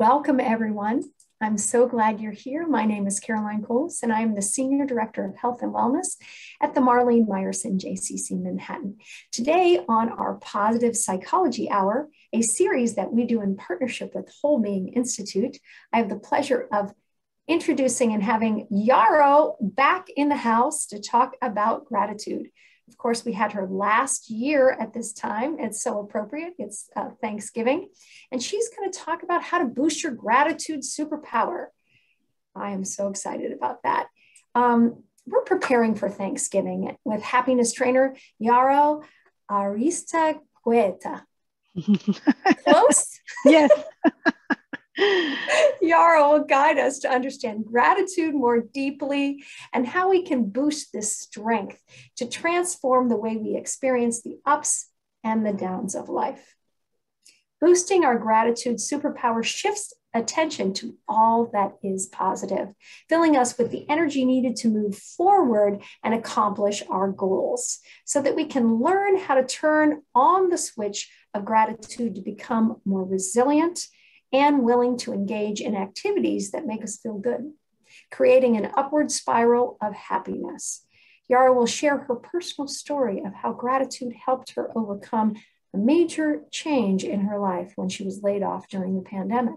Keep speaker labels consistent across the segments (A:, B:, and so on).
A: Welcome, everyone. I'm so glad you're here. My name is Caroline Coles, and I'm the Senior Director of Health and Wellness at the Marlene Meyerson JCC Manhattan. Today, on our Positive Psychology Hour, a series that we do in partnership with Wholebeing Institute, I have the pleasure of introducing and having Yaro back in the house to talk about gratitude. Of course, we had her last year at this time. It's so appropriate. It's uh, Thanksgiving. And she's going to talk about how to boost your gratitude superpower. I am so excited about that. Um, we're preparing for Thanksgiving with happiness trainer Yarrow Arista Gueta. Close?
B: yes.
A: Yaro will guide us to understand gratitude more deeply and how we can boost this strength to transform the way we experience the ups and the downs of life. Boosting our gratitude superpower shifts attention to all that is positive, filling us with the energy needed to move forward and accomplish our goals so that we can learn how to turn on the switch of gratitude to become more resilient and willing to engage in activities that make us feel good, creating an upward spiral of happiness. Yaro will share her personal story of how gratitude helped her overcome a major change in her life when she was laid off during the pandemic.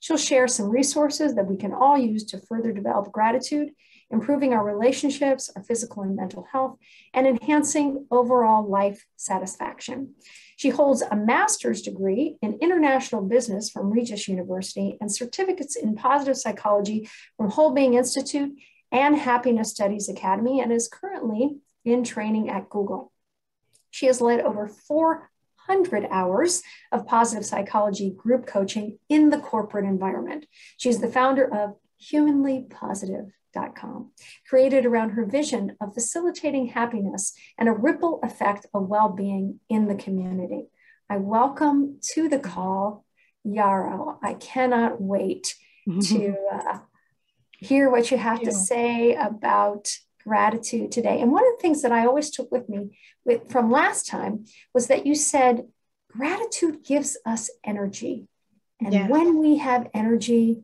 A: She'll share some resources that we can all use to further develop gratitude, improving our relationships, our physical and mental health, and enhancing overall life satisfaction. She holds a master's degree in international business from Regis University and certificates in positive psychology from Wholebeing Institute and Happiness Studies Academy and is currently in training at Google. She has led over 400 hours of positive psychology group coaching in the corporate environment. She's the founder of Humanly Positive created around her vision of facilitating happiness and a ripple effect of well being in the community. I welcome to the call Yaro. I cannot wait to uh, hear what you have to say about gratitude today. And one of the things that I always took with me with, from last time was that you said gratitude gives us energy. And yes. when we have energy,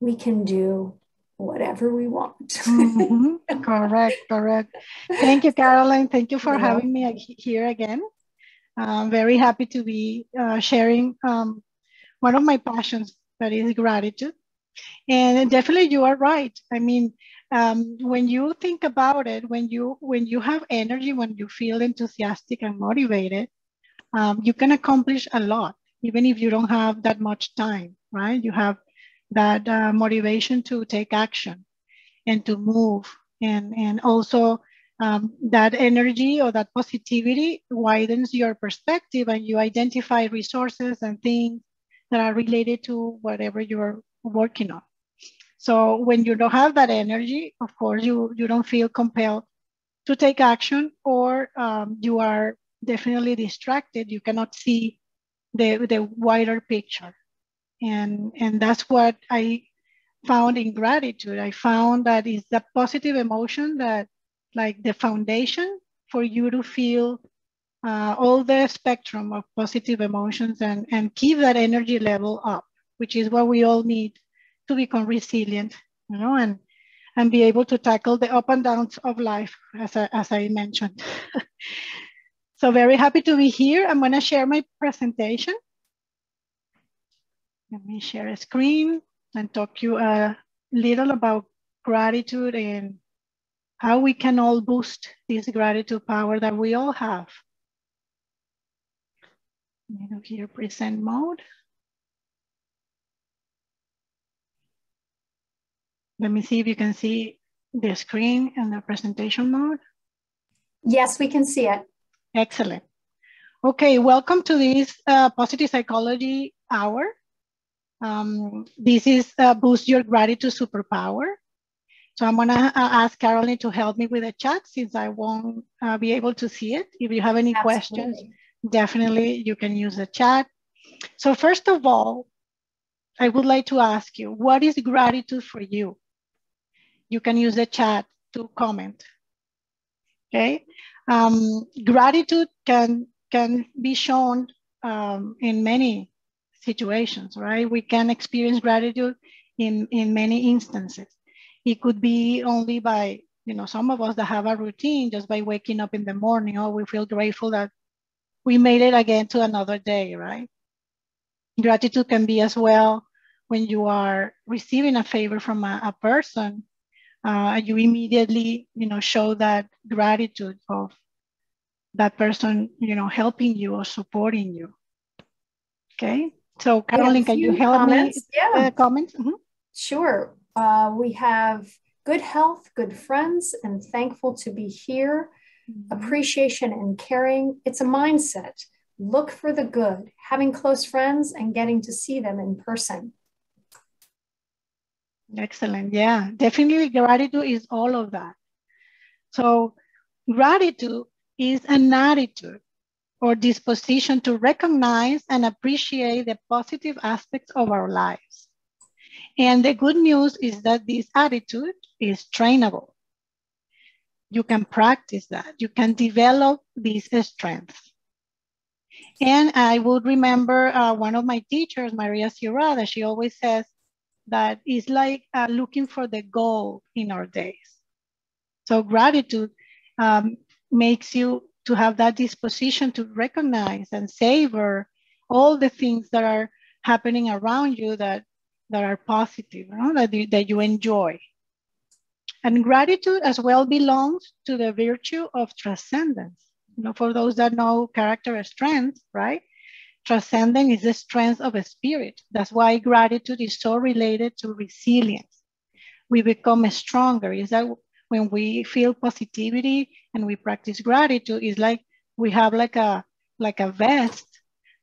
A: we can do whatever we want.
B: mm-hmm. Correct, correct. Thank you, Caroline. Thank you for yeah. having me here again. I'm very happy to be uh, sharing um, one of my passions, that is gratitude. And definitely, you are right. I mean, um, when you think about it, when you when you have energy, when you feel enthusiastic and motivated, um, you can accomplish a lot, even if you don't have that much time, right? You have that uh, motivation to take action and to move and, and also um, that energy or that positivity widens your perspective and you identify resources and things that are related to whatever you're working on. So when you don't have that energy, of course, you, you don't feel compelled to take action or um, you are definitely distracted. You cannot see the, the wider picture and and that's what i found in gratitude. I found that is the positive emotion that like the foundation for you to feel uh, all the spectrum of positive emotions and and keep that energy level up which is what we all need to become resilient you know and and be able to tackle the up and downs of life as I, as I mentioned. So very happy to be here. I'm going to share my presentation let me share a screen and talk you a little about gratitude and how we can all boost this gratitude power that we all have. Let here present mode. Let me see if you can see the screen and the presentation mode.
A: Yes, we can see it.
B: Excellent. Okay, welcome to this uh, Positive Psychology Hour. Um, this is uh, Boost Your Gratitude Superpower. So I'm gonna uh, ask Caroline to help me with the chat since I won't uh, be able to see it. If you have any Absolutely. questions, definitely you can use the chat. So first of all, I would like to ask you, what is gratitude for you? You can use the chat to comment, okay? Um, gratitude can, can be shown um, in many situations, right? We can experience gratitude in, in many instances. It could be only by, you know, some of us that have a routine just by waking up in the morning, oh, we feel grateful that we made it again to another day, right? Gratitude can be as well when you are receiving a favor from a, a person, uh, you immediately, you know, show that gratitude of that person, you know, helping you or supporting you. Okay. So Caroline, can you help comments. me?
A: Yeah.
B: Uh, comments?
A: Mm-hmm. Sure. Uh, we have good health, good friends, and thankful to be here. Mm-hmm. Appreciation and caring. It's a mindset. Look for the good, having close friends and getting to see them in person.
B: Excellent. Yeah, definitely gratitude is all of that. So gratitude is an attitude or disposition to recognize and appreciate the positive aspects of our lives. And the good news is that this attitude is trainable. You can practice that. You can develop these strengths. And I would remember uh, one of my teachers, Maria Sierra, she always says that it's like uh, looking for the goal in our days. So gratitude um, makes you to have that disposition to recognize and savor all the things that are happening around you that, that are positive, you know, that, you, that you enjoy. And gratitude as well belongs to the virtue of transcendence. You know, for those that know character strength, right? Transcendence is the strength of a spirit. That's why gratitude is so related to resilience. We become stronger. Is that when we feel positivity and we practice gratitude, it's like we have like a like a vest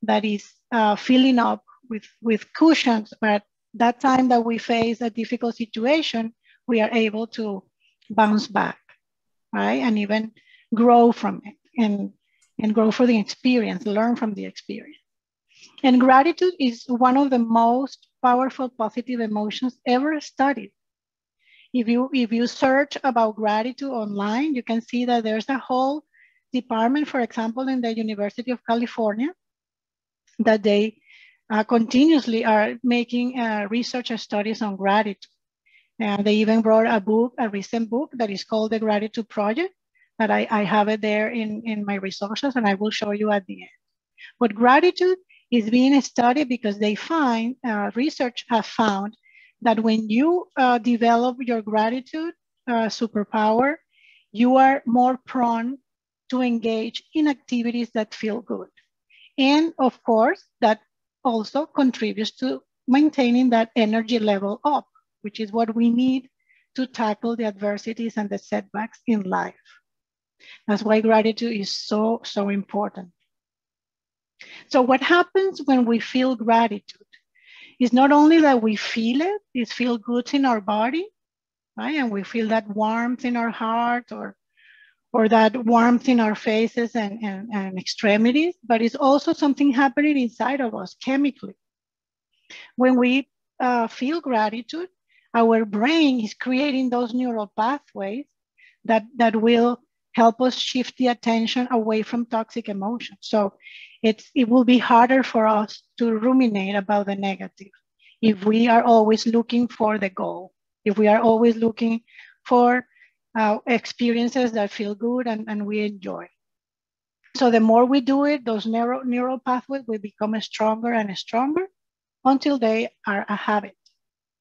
B: that is uh, filling up with with cushions. But that time that we face a difficult situation, we are able to bounce back, right, and even grow from it and and grow for the experience, learn from the experience. And gratitude is one of the most powerful positive emotions ever studied. If you, if you search about gratitude online, you can see that there's a whole department, for example, in the University of California, that they uh, continuously are making uh, research studies on gratitude. And they even wrote a book, a recent book that is called The Gratitude Project, that I, I have it there in, in my resources and I will show you at the end. But gratitude is being studied because they find, uh, research has found that when you uh, develop your gratitude uh, superpower, you are more prone to engage in activities that feel good. And of course, that also contributes to maintaining that energy level up, which is what we need to tackle the adversities and the setbacks in life. That's why gratitude is so, so important. So what happens when we feel gratitude is not only that we feel it, it feels good in our body, right? And we feel that warmth in our heart or, or that warmth in our faces and, and, and extremities, but it's also something happening inside of us chemically. When we uh, feel gratitude, our brain is creating those neural pathways that, that will help us shift the attention away from toxic emotions. So it's, it will be harder for us to ruminate about the negative if we are always looking for the goal, if we are always looking for uh, experiences that feel good and, and we enjoy. So the more we do it, those neural, neural pathways will become stronger and stronger until they are a habit,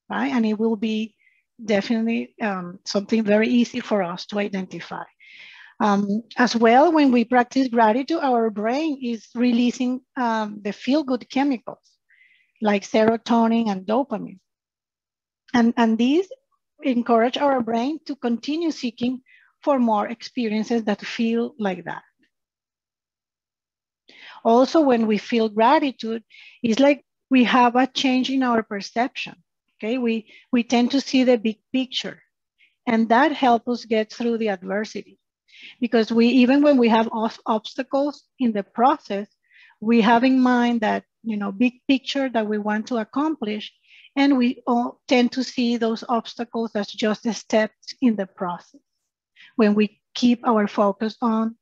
B: right? And it will be definitely um, something very easy for us to identify. Um, as well, when we practice gratitude, our brain is releasing um, the feel-good chemicals like serotonin and dopamine. And, and these encourage our brain to continue seeking for more experiences that feel like that. Also, when we feel gratitude, it's like we have a change in our perception. Okay, we, we tend to see the big picture, and that helps us get through the adversity because we even when we have obstacles in the process we have in mind that you know big picture that we want to accomplish and we all tend to see those obstacles as just the steps in the process when we keep our focus on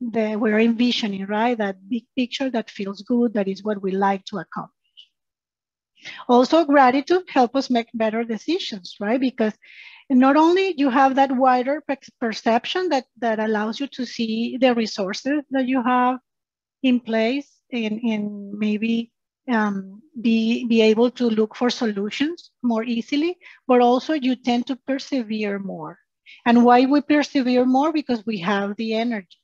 B: the we're envisioning right that big picture that feels good that is what we like to accomplish Also, gratitude help us make better decisions, right? Because not only you have that wider perception that, that allows you to see the resources that you have in place and, and maybe um, be, be able to look for solutions more easily, but also you tend to persevere more. And why we persevere more? Because we have the energy.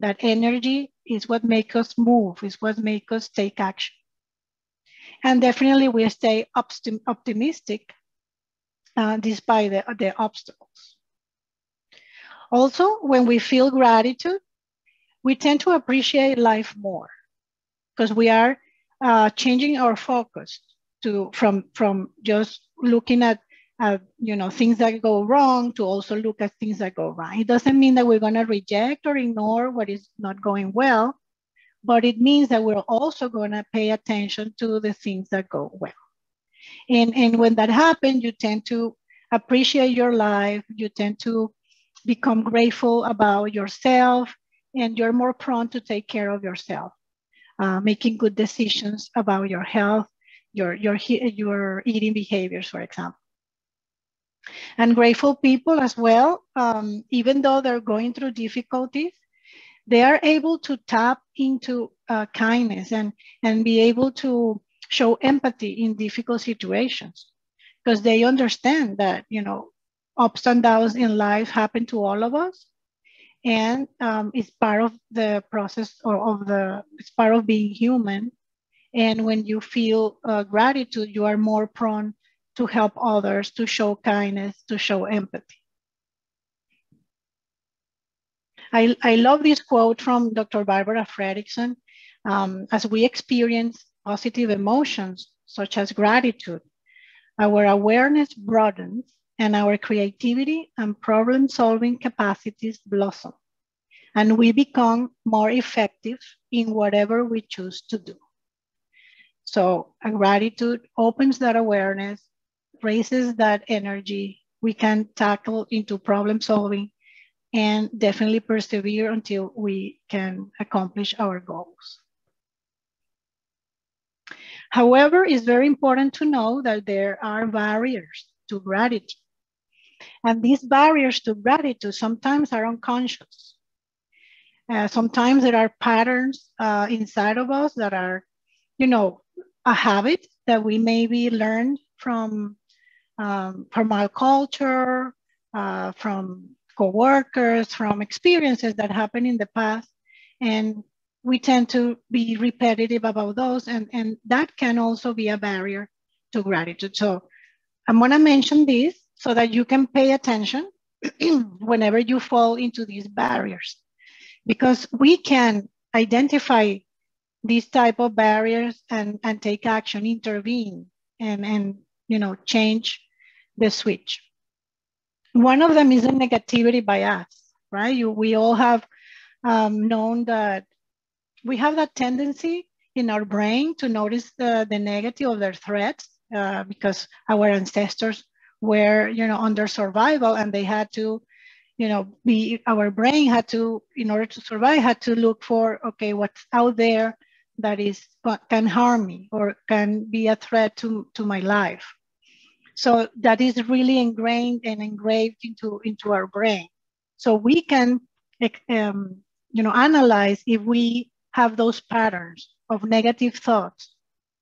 B: That energy is what makes us move, is what makes us take action. And definitely we stay optim optimistic uh, despite the, the obstacles. Also, when we feel gratitude, we tend to appreciate life more because we are uh, changing our focus to from from just looking at uh, you know things that go wrong to also look at things that go right. It doesn't mean that we're going to reject or ignore what is not going well, but it means that we're also going to pay attention to the things that go well. And, and when that happens, you tend to appreciate your life, you tend to become grateful about yourself, and you're more prone to take care of yourself, uh, making good decisions about your health, your, your, your eating behaviors, for example. And grateful people as well, um, even though they're going through difficulties, they are able to tap into uh, kindness and, and be able to show empathy in difficult situations because they understand that, you know, ups and downs in life happen to all of us. And um, it's part of the process or of the, it's part of being human. And when you feel uh, gratitude, you are more prone to help others, to show kindness, to show empathy. I, I love this quote from Dr. Barbara Fredrickson. Um, as we experience positive emotions, such as gratitude, our awareness broadens and our creativity and problem solving capacities blossom. And we become more effective in whatever we choose to do. So, gratitude opens that awareness, raises that energy. We can tackle into problem solving and definitely persevere until we can accomplish our goals. However, it's very important to know that there are barriers to gratitude. And these barriers to gratitude sometimes are unconscious. Uh, sometimes there are patterns uh, inside of us that are, you know, a habit that we maybe learned from, um, from our culture, uh, from coworkers, from experiences that happened in the past. And we tend to be repetitive about those, and, and that can also be a barrier to gratitude. So I'm gonna mention this so that you can pay attention whenever you fall into these barriers, because we can identify these type of barriers and, and take action, intervene, and, and you know change the switch. One of them is a negativity bias, right? You, we all have um, known that we have that tendency in our brain to notice the, the negative of their threats uh, because our ancestors were, you know, under survival and they had to, you know, be, our brain had to, in order to survive, had to look for, okay, what's out there that is, can harm me or can be a threat to, to my life. So that is really ingrained and engraved into, into our brain. So we can, um, you know, analyze if we have those patterns of negative thoughts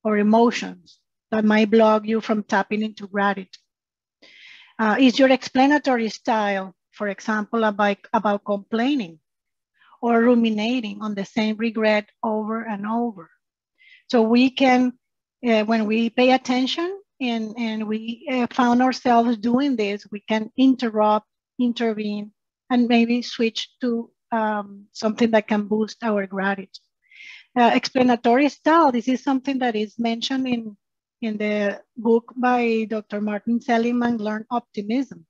B: or emotions that might block you from tapping into gratitude. Uh, is your explanatory style, for example, about, about complaining or ruminating on the same regret over and over? So we can, uh, when we pay attention and, and we uh, found ourselves doing this, we can interrupt, intervene, and maybe switch to um, something that can boost our gratitude. Uh, explanatory style, this is something that is mentioned in, in the book by Dr. Martin Seligman, Learn Optimism.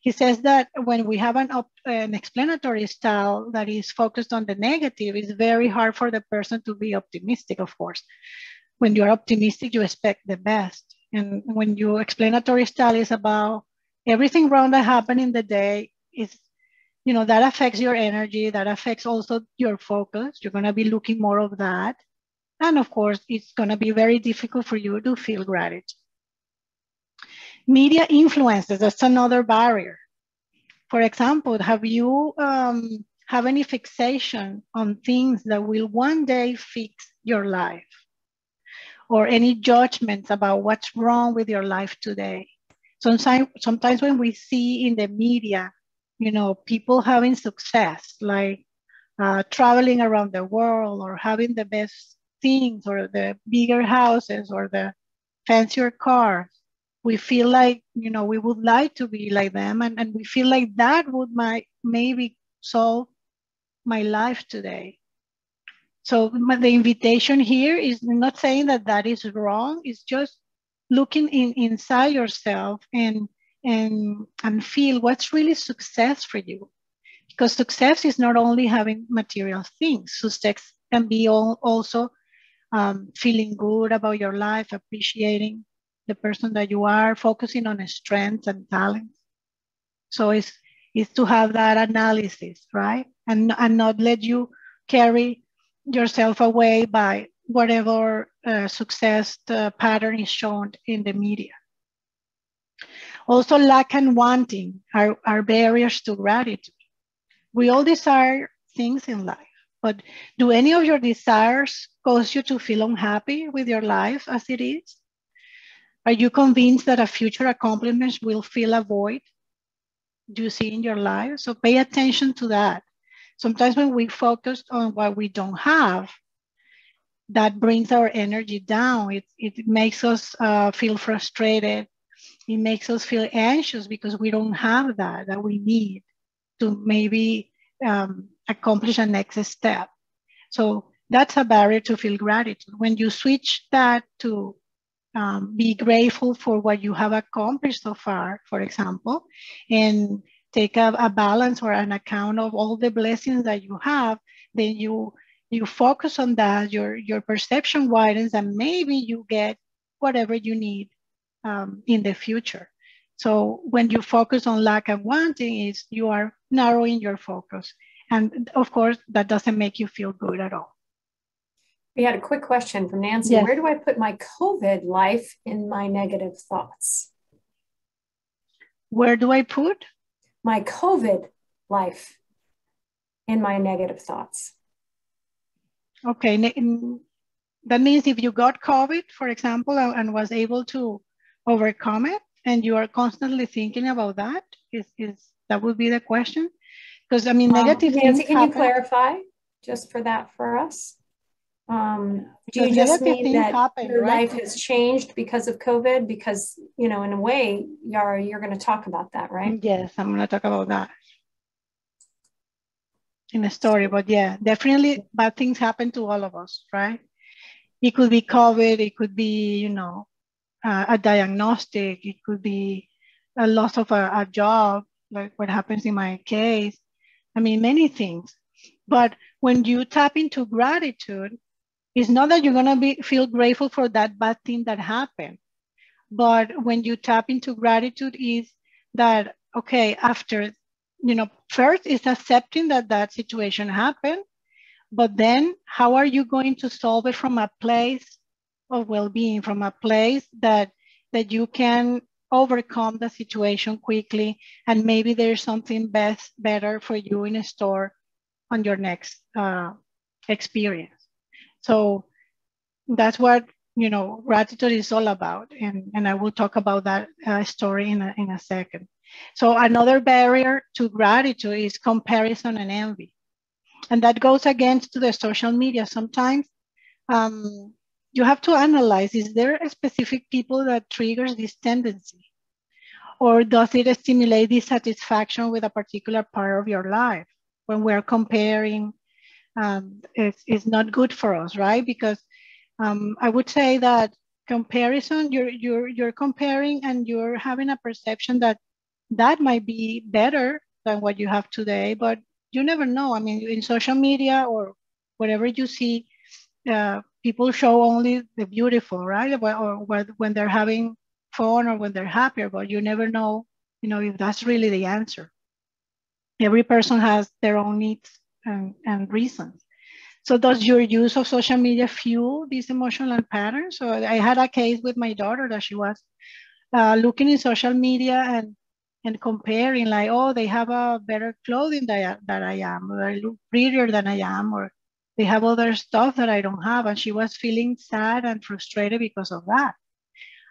B: He says that when we have an, an explanatory style that is focused on the negative, it's very hard for the person to be optimistic, of course. When you're optimistic, you expect the best. And when your explanatory style is about everything wrong that happened in the day, is you know that affects your energy that affects also your focus you're going to be looking more of that And of course, it's going to be very difficult for you to feel gratitude. Media influences, that's another barrier. For example, have you um, have any fixation on things that will one day fix your life? Or any judgments about what's wrong with your life today? Sometimes, sometimes when we see in the media, you know, people having success, like uh, traveling around the world or having the best things or the bigger houses or the fancier cars, we feel like you know we would like to be like them and, and we feel like that would my, maybe solve my life today. So the invitation here is not saying that that is wrong. It's just looking in, inside yourself and and and feel what's really success for you because success is not only having material things success can be all, also um, feeling good about your life appreciating the person that you are, focusing on strengths and talents. So it's, it's to have that analysis, right? And, and not let you carry yourself away by whatever uh, success pattern is shown in the media. Also, lack and wanting are, are barriers to gratitude. We all desire things in life, but do any of your desires cause you to feel unhappy with your life as it is? Are you convinced that a future accomplishment will fill a void you see in your life? So pay attention to that. Sometimes when we focus on what we don't have, that brings our energy down. It, it makes us uh, feel frustrated. It makes us feel anxious because we don't have that that we need to maybe um, accomplish a next step. So that's a barrier to feel gratitude. When you switch that to um, be grateful for what you have accomplished so far, for example, and take a, a, balance or an account of all the blessings that you have, then you you focus on that, your your perception widens, and maybe you get whatever you need um, in the future. So when you focus on lack and wanting, is you are narrowing your focus, and of course that doesn't make you feel good at all.
A: We had a quick question from Nancy. Yes. Where do I put my COVID life in my negative thoughts?
B: Where do I put?
A: My COVID life in my negative thoughts.
B: Okay. That means if you got COVID, for example, and was able to overcome it, and you are constantly thinking about that, is, is that would be the question? Because I mean, um, negative
A: Nancy, can happen. you clarify just for that for us? Um, do you just mean that happen, your right? life has changed because of COVID? Because, you know, in a way, Yaro, you're going to talk about that, right?
B: Yes, I'm going to talk about that in a story. But yeah, definitely bad things happen to all of us, right? It could be COVID, it could be, you know, uh, a diagnostic, it could be a loss of a, a job, like what happens in my case. I mean, many things. But when you tap into gratitude, it's not that you're gonna be feel grateful for that bad thing that happened, but when you tap into gratitude, is that okay? After you know, first is accepting that that situation happened, but then how are you going to solve it from a place of well-being, from a place that that you can overcome the situation quickly, and maybe there's something best better for you in a store on your next uh, experience. So that's what you know gratitude is all about, and and I will talk about that uh, story in a, in a second. So another barrier to gratitude is comparison and envy, and that goes against the social media. Sometimes um, you have to analyze: is there a specific people that triggers this tendency, or does it stimulate dissatisfaction with a particular part of your life when we're comparing? um, is, is not good for us, right? Because um, I would say that comparison, you're, you're, you're comparing and you're having a perception that that might be better than what you have today, but you never know. I mean, in social media or whatever you see, uh, people show only the beautiful, right? Or, when they're having fun or when they're happier, but you never know, you know, if that's really the answer. Every person has their own needs and, and reasons. So does your use of social media fuel these emotional patterns? So I had a case with my daughter that she was uh, looking in social media and and comparing like, oh, they have a better clothing that I, that I am, or I look prettier than I am, or they have other stuff that I don't have. And she was feeling sad and frustrated because of that.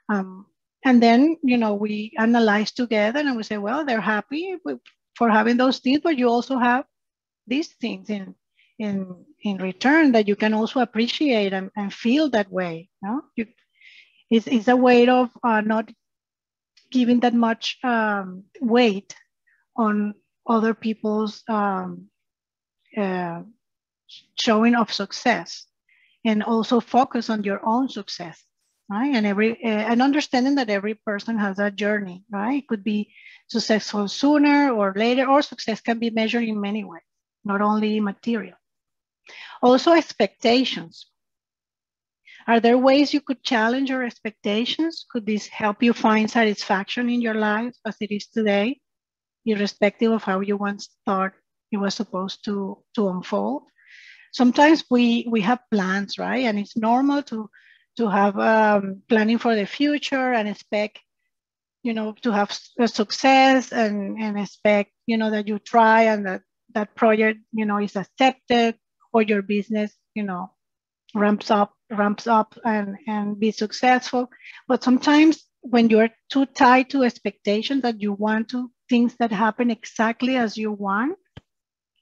B: Um, and then, you know, we analyze together and we say, well, they're happy for having those things, but you also have these things in in in return that you can also appreciate and, and feel that way. No, you, it's, it's a way of uh, not giving that much um, weight on other people's um, uh, showing of success, and also focus on your own success right? And every uh, and understanding that every person has a journey, right? It could be successful sooner or later, or success can be measured in many ways, not only material. Also, expectations. Are there ways you could challenge your expectations? Could this help you find satisfaction in your life as it is today, irrespective of how you once thought it was supposed to, to unfold? Sometimes we, we have plans, right? And it's normal to to have um, planning for the future and expect, you know, to have success and, and expect, you know, that you try and that that project, you know, is accepted or your business, you know, ramps up, ramps up and, and be successful. But sometimes when you're too tied to expectations that you want to things that happen exactly as you want,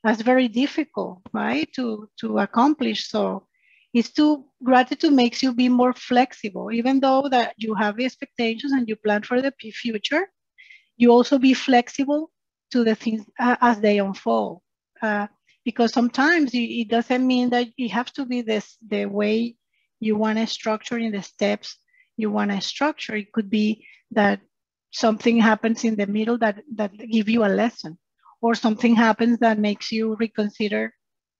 B: that's very difficult, right? To to accomplish. So is to gratitude makes you be more flexible even though that you have the expectations and you plan for the future you also be flexible to the things uh, as they unfold uh, because sometimes it doesn't mean that it has to be this the way you want to structure in the steps you want to structure it could be that something happens in the middle that that give you a lesson or something happens that makes you reconsider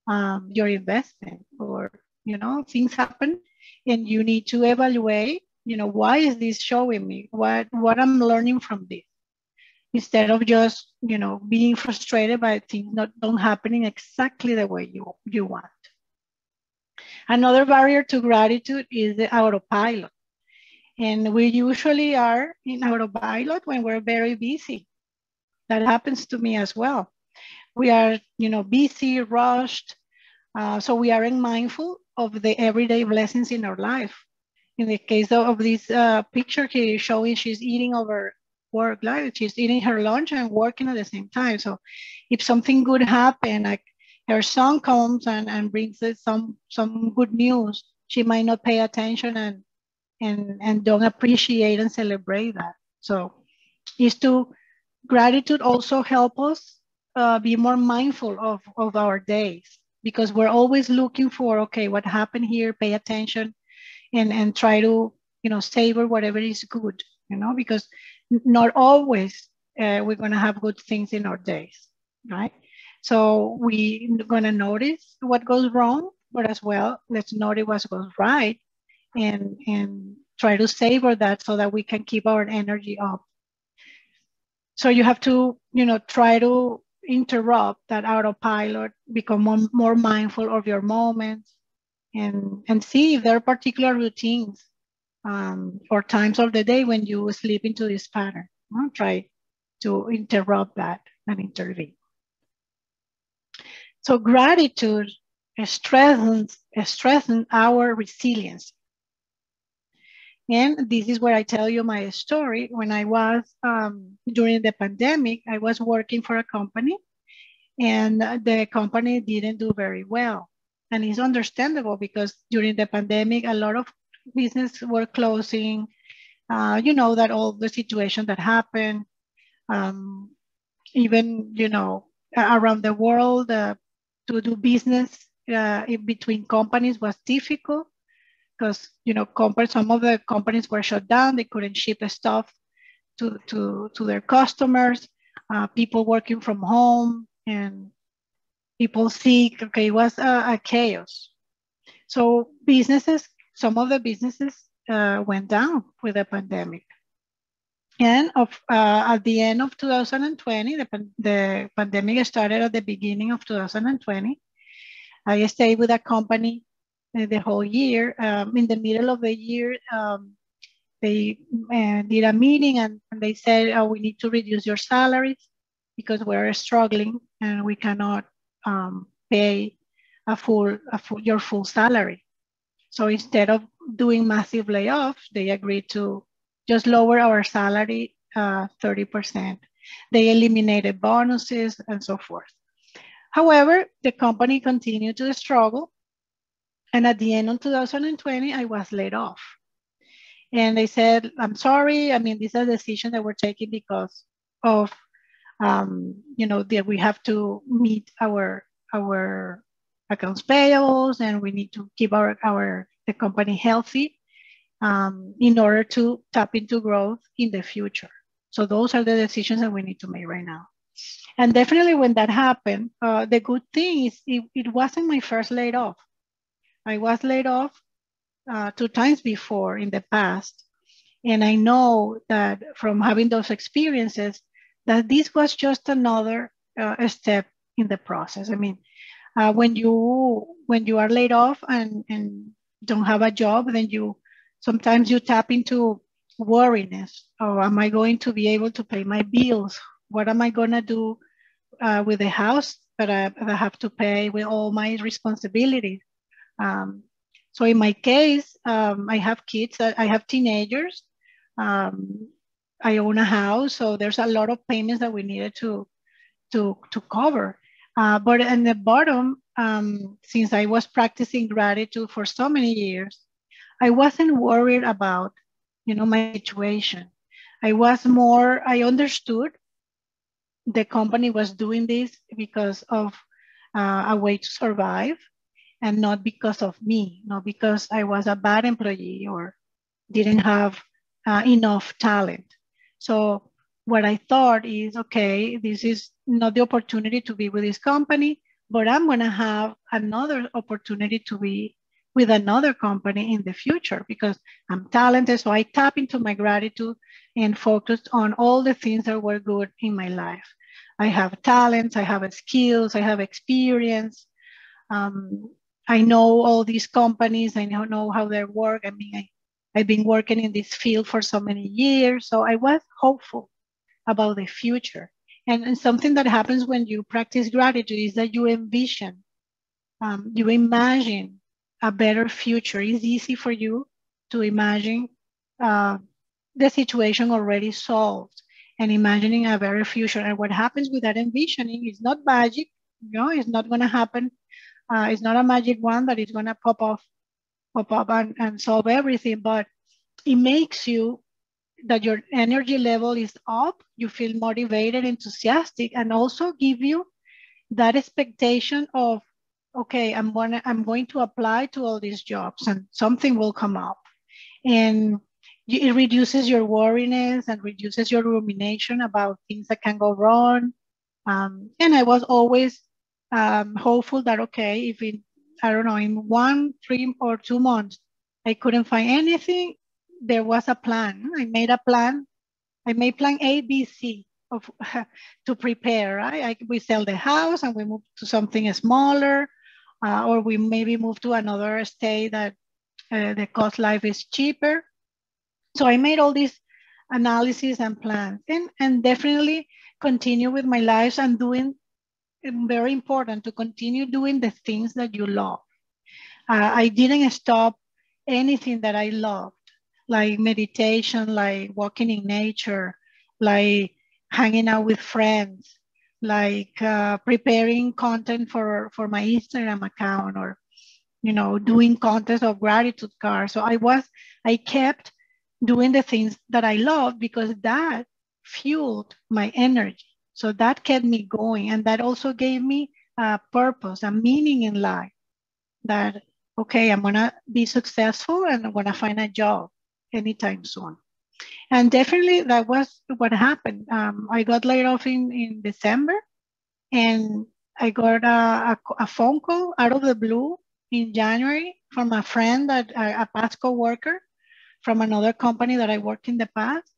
B: um, your investment or you know things happen and you need to evaluate you know why is this showing me? What what i'm learning from this? Instead of just you know being frustrated by things not, don't happening exactly the way you you want. Another barrier to gratitude is the autopilot. And we usually are in autopilot when we're very busy that happens to me as well we are you know busy rushed uh, so we aren't mindful of the everyday blessings in our life. In the case of, this uh, picture here showing she's eating over work life, she's eating her lunch and working at the same time. So if something good happen, like her son comes and, and brings some some good news, she might not pay attention and and and don't appreciate and celebrate that. So is to gratitude also help us uh, be more mindful of, of our days because we're always looking for okay what happened here pay attention and and try to you know savor whatever is good you know because not always uh, we're going to have good things in our days right? So we're going to notice what goes wrong but as well let's notice what goes right and and try to savor that so that we can keep our energy up so you have to you know try to interrupt that autopilot, become more, more mindful of your moments, and, and see if there are particular routines um, or times of the day when you slip into this pattern. Try to interrupt that and intervene. So gratitude strengthens, strengthens our resilience. And this is where I tell you my story. When I was um, during the pandemic, I was working for a company and the company didn't do very well. And it's understandable because during the pandemic, a lot of business were closing. Uh, you know that all the situation that happened, um, even you know around the world, uh, to do business uh, between companies was difficult because you know companies, some of the companies were shut down. They couldn't ship stuff to to to their customers. Uh, people working from home, and people sick. Okay, it was a, a chaos. So businesses, some of the businesses uh, went down with the pandemic. And of, uh, at the end of 2020, the, the pandemic started at the beginning of 2020. I stayed with a company the whole year. Um, in the middle of the year, um, they uh, did a meeting and, and they said, oh, we need to reduce your salaries because we're struggling and we cannot um, pay a full, a full, your full salary. So instead of doing massive layoffs, they agreed to just lower our salary uh, 30%. They eliminated bonuses and so forth. However, the company continued to struggle. And at the end of 2020, I was laid off. And they said, I'm sorry. I mean, this is a decision that we're taking because of, um, you know, that we have to meet our, our accounts payables and we need to keep our, our the company healthy um, in order to tap into growth in the future. So those are the decisions that we need to make right now. And definitely when that happened, uh, the good thing is it, it, wasn't my first laid off. I was laid off uh, two times before in the past. And I know that from having those experiences, that this was just another uh, step in the process. I mean, uh, when you when you are laid off and, and don't have a job, then you sometimes you tap into worriness. Oh, am I going to be able to pay my bills? What am I going to do uh, with the house that I, that I, have to pay with all my responsibilities. Um, so in my case, um, I have kids, I have teenagers. Um, I own a house, so there's a lot of payments that we needed to to to cover. Uh, but in the bottom, um, since I was practicing gratitude for so many years, I wasn't worried about, you know, my situation. I was more, I understood the company was doing this because of uh, a way to survive and not because of me, not because I was a bad employee or didn't have uh, enough talent. So what I thought is, okay, this is not the opportunity to be with this company, but I'm going to have another opportunity to be with another company in the future because I'm talented. So I tap into my gratitude and focused on all the things that were good in my life. I have talents, I have skills, I have experience. Um, I know all these companies, I know, how they work. I mean, I, I've been working in this field for so many years. So I was hopeful about the future. And, and something that happens when you practice gratitude is that you envision, um, you imagine a better future. It's easy for you to imagine uh, the situation already solved and imagining a better future. And what happens with that envisioning is not magic, you know, it's not going to happen. Uh, it's not a magic one that is going to pop off, pop up and, and solve everything, but it makes you that your energy level is up, you feel motivated, enthusiastic, and also give you that expectation of, okay, I'm gonna, I'm going to apply to all these jobs and something will come up. And it reduces your worriness and reduces your rumination about things that can go wrong. Um, and I was always um, hopeful that, okay, if in, I don't know, in one, three, or two months, I couldn't find anything, there was a plan. I made a plan. I made plan A, B, C of, to prepare, right? I, we sell the house and we move to something smaller, uh, or we maybe move to another state that uh, the cost life is cheaper. So I made all these analysis and plans and, and definitely continue with my life and doing very important to continue doing the things that you love. Uh, I didn't stop anything that I loved, like meditation, like walking in nature, like hanging out with friends, like uh, preparing content for, for my Instagram account or, you know, doing contests of gratitude cards. So I was, I kept doing the things that I loved because that fueled my energy. So that kept me going. And that also gave me a purpose, a meaning in life that, okay, I'm going to be successful and I'm going to find a job anytime soon. And definitely that was what happened. Um, I got laid off in, in December and I got a, a, a, phone call out of the blue in January from a friend, that, a, a past co-worker from another company that I worked in the past.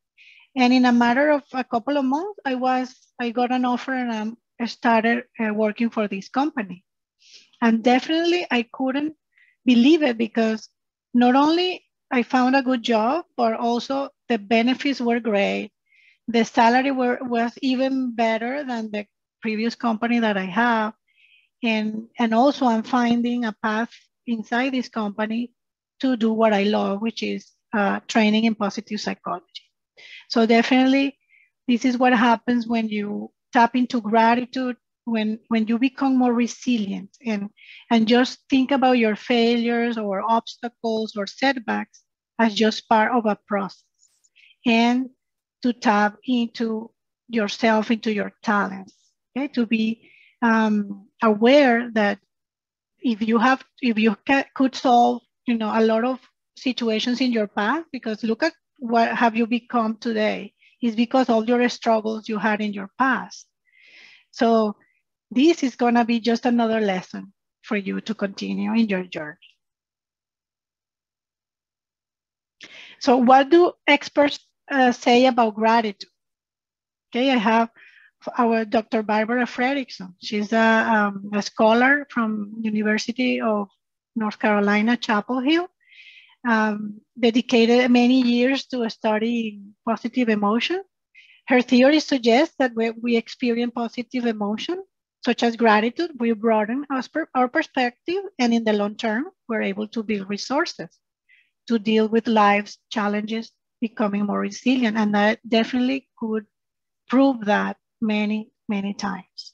B: And in a matter of a couple of months, I was I got an offer and I started uh, working for this company. And definitely I couldn't believe it because not only I found a good job, but also the benefits were great. The salary were, was even better than the previous company that I have. And, and also I'm finding a path inside this company to do what I love, which is uh, training in positive psychology. So definitely this is what happens when you tap into gratitude when when you become more resilient and and just think about your failures or obstacles or setbacks as just part of a process and to tap into yourself into your talents okay? To be um, aware that if you have if you ca- could solve you know a lot of situations in your past because look at what have you become today is because all your struggles you had in your past so this is going to be just another lesson for you to continue in your journey. So what do experts uh, say about gratitude? Okay, I have our Dr. Barbara Fredrickson. She's a, um, a scholar from University of North Carolina, Chapel Hill, um, dedicated many years to studying positive emotion. Her theory suggests that when we experience positive emotion, such as gratitude, we broaden our perspective, and in the long term, we're able to build resources to deal with life's challenges, becoming more resilient. And that definitely could prove that many, many times.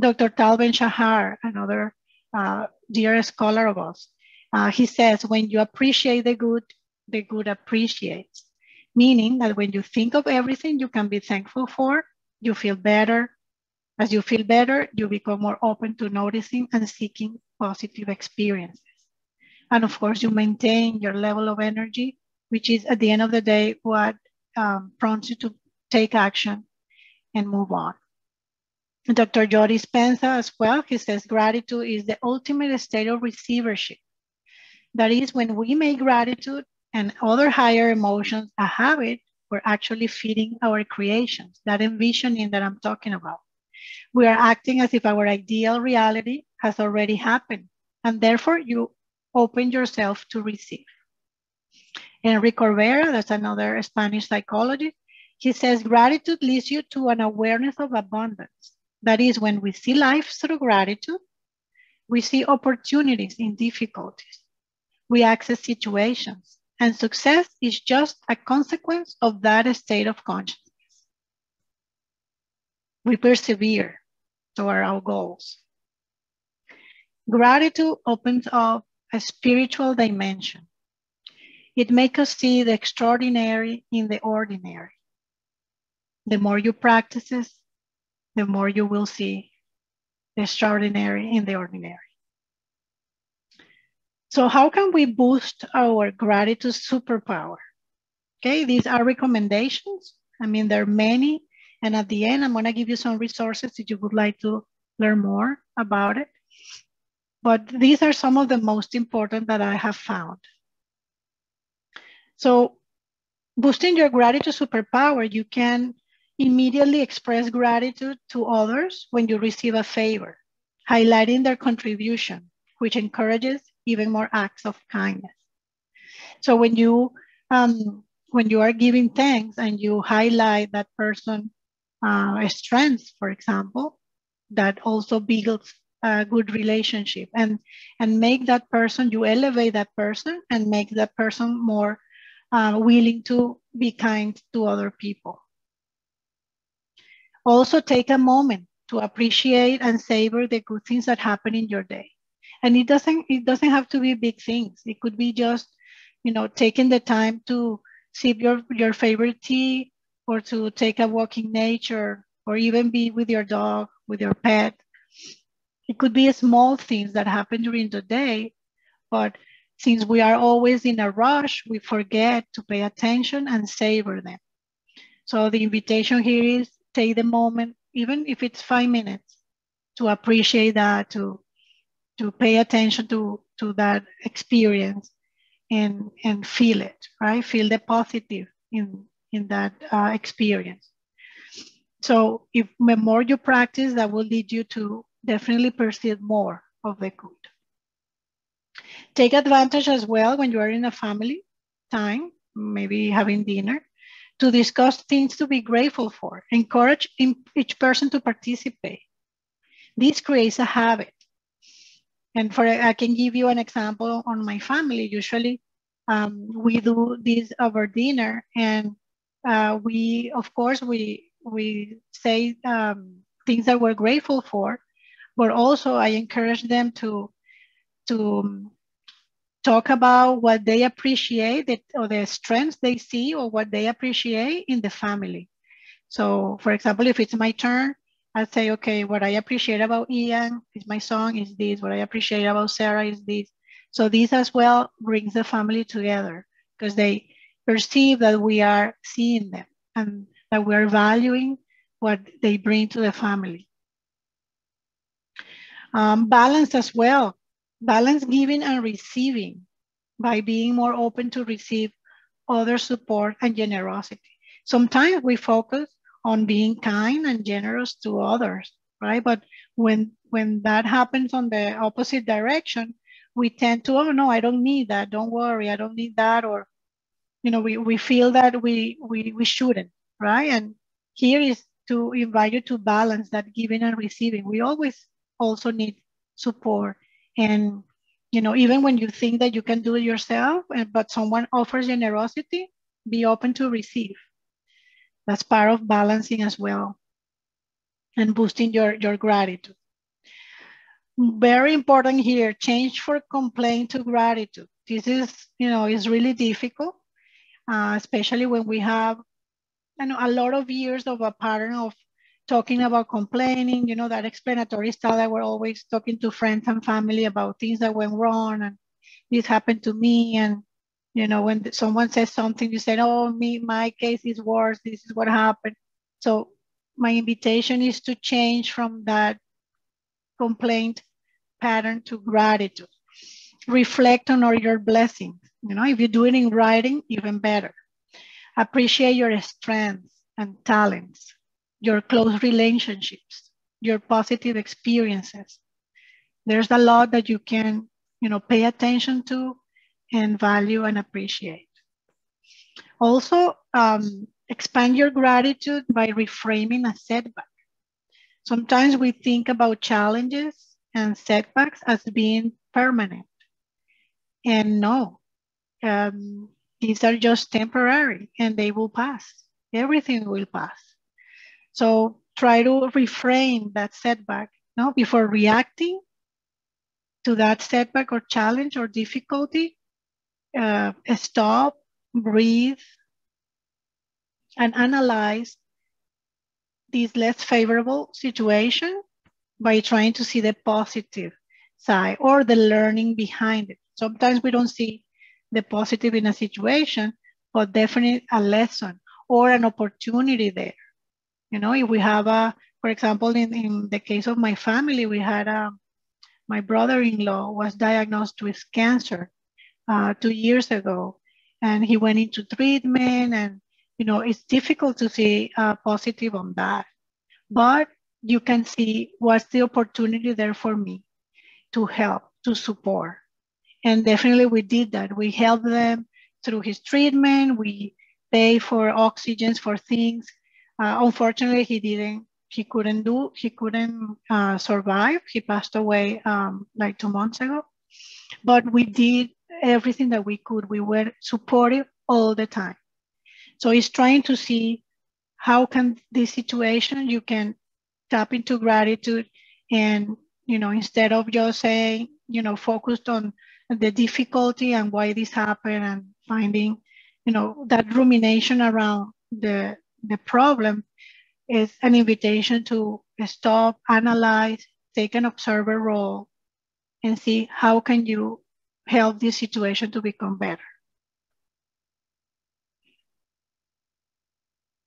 B: Dr. Tal Ben-Shahar, another uh, dear scholar of us, uh, he says, when you appreciate the good, the good appreciates. Meaning that when you think of everything you can be thankful for, you feel better, as you feel better, you become more open to noticing and seeking positive experiences. And of course, you maintain your level of energy, which is at the end of the day what um, prompts you to take action and move on. Dr. Joe Dispenza as well, he says gratitude is the ultimate state of receivership. That is when we make gratitude and other higher emotions a habit, we're actually feeding our creations, that envisioning that I'm talking about. We are acting as if our ideal reality has already happened, and therefore you open yourself to receive. Enrique Corbera, that's another Spanish psychologist, he says gratitude leads you to an awareness of abundance. That is, when we see life through gratitude, we see opportunities in difficulties. We access situations, and success is just a consequence of that state of consciousness. We persevere toward our goals. Gratitude opens up a spiritual dimension. It makes us see the extraordinary in the ordinary. The more you practice the more you will see the extraordinary in the ordinary. So how can we boost our gratitude superpower? Okay, these are recommendations. I mean, there are many and at the end, I'm gonna give you some resources if you would like to learn more about it. But these are some of the most important that I have found. So boosting your gratitude superpower, you can immediately express gratitude to others when you receive a favor, highlighting their contribution, which encourages even more acts of kindness. So when you um, when you are giving thanks and you highlight that person uh, strengths, for example, that also builds a good relationship and and make that person you elevate that person and make that person more uh, willing to be kind to other people also take a moment to appreciate and savor the good things that happen in your day and it doesn't it doesn't have to be big things it could be just you know taking the time to sip your your favorite tea or to take a walk in nature or even be with your dog, with your pet. It could be small things that happen during the day, but since we are always in a rush, we forget to pay attention and savor them. So the invitation here is take the moment, even if it's five minutes, to appreciate that, to, to pay attention to, to that experience and, and feel it, right? Feel the positive in, in that uh, experience. So if the more you practice, that will lead you to definitely perceive more of the good. Take advantage as well when you are in a family time, maybe having dinner, to discuss things to be grateful for. Encourage each person to participate. This creates a habit. And for I can give you an example on my family. Usually, um, we do this over dinner, and uh, we, of course, we we say um, things that we're grateful for, but also I encourage them to to talk about what they appreciate or the strengths they see or what they appreciate in the family. So for example, if it's my turn, i say, okay, what I appreciate about Ian is my song is this, what I appreciate about Sarah is this. So this as well brings the family together because they perceive that we are seeing them and that we're valuing what they bring to the family. Um, balance as well balance giving and receiving by being more open to receive other support and generosity. Sometimes we focus on being kind and generous to others, right? But when when that happens on the opposite direction, we tend to, oh no, I don't need that. Don't worry, I don't need that. Or, you know, we, we feel that we we we shouldn't, right? And here is to invite you to balance that giving and receiving. We always also need support and you know, even when you think that you can do it yourself, but someone offers generosity, be open to receive. That's part of balancing as well and boosting your, your gratitude. Very important here, change for complaint to gratitude. This is, you know, is really difficult, uh, especially when we have you know, a lot of years of a pattern of talking about complaining, you know, that explanatory style that we're always talking to friends and family about things that went wrong and this happened to me. And, you know, when someone says something, you say, oh, me, my case is worse. This is what happened. So my invitation is to change from that complaint pattern to gratitude. Reflect on all your blessings. You know, if you do it in writing, even better. Appreciate your strengths and talents your close relationships, your positive experiences. There's a lot that you can, you know, pay attention to and value and appreciate. Also, um, expand your gratitude by reframing a setback. Sometimes we think about challenges and setbacks as being permanent. And no, um, these are just temporary and they will pass. Everything will pass. So try to reframe that setback no, before reacting to that setback or challenge or difficulty. Uh, stop, breathe, and analyze this less favorable situation by trying to see the positive side or the learning behind it. Sometimes we don't see the positive in a situation, but definitely a lesson or an opportunity there. You know, if we have a, for example, in, in the case of my family, we had a, my brother-in-law was diagnosed with cancer uh, two years ago, and he went into treatment, and you know, it's difficult to see uh, positive on that, but you can see what's the opportunity there for me to help, to support. And definitely we did that. We helped them through his treatment. We pay for oxygens for things uh, unfortunately, he didn't, he couldn't do, he couldn't uh, survive. He passed away um, like two months ago. But we did everything that we could. We were supportive all the time. So it's trying to see how can this situation, you can tap into gratitude and, you know, instead of just saying, you know, focused on the difficulty and why this happened and finding, you know, that rumination around the the problem is an invitation to stop, analyze, take an observer role, and see how can you help this situation to become better.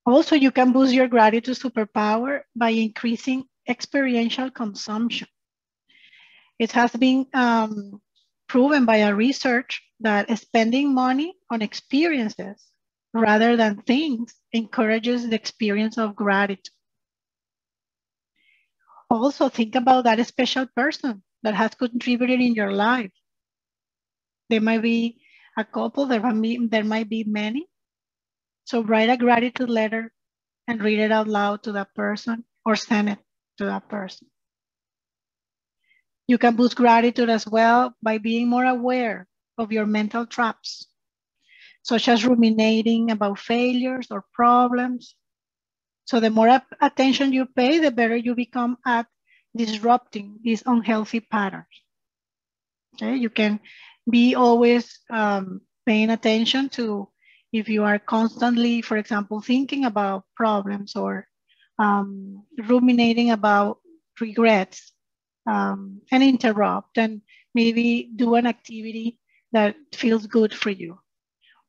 B: Also, you can boost your gratitude superpower by increasing experiential consumption. It has been um, proven by a research that spending money on experiences rather than things encourages the experience of gratitude. Also think about that special person that has contributed in your life. There might be a couple, there might be, there might be many. So write a gratitude letter and read it out loud to that person or send it to that person. You can boost gratitude as well by being more aware of your mental traps, such as ruminating about failures or problems. So the more attention you pay, the better you become at disrupting these unhealthy patterns. Okay, you can be always um, paying attention to if you are constantly, for example, thinking about problems or um, ruminating about regrets um, and interrupt and maybe do an activity that feels good for you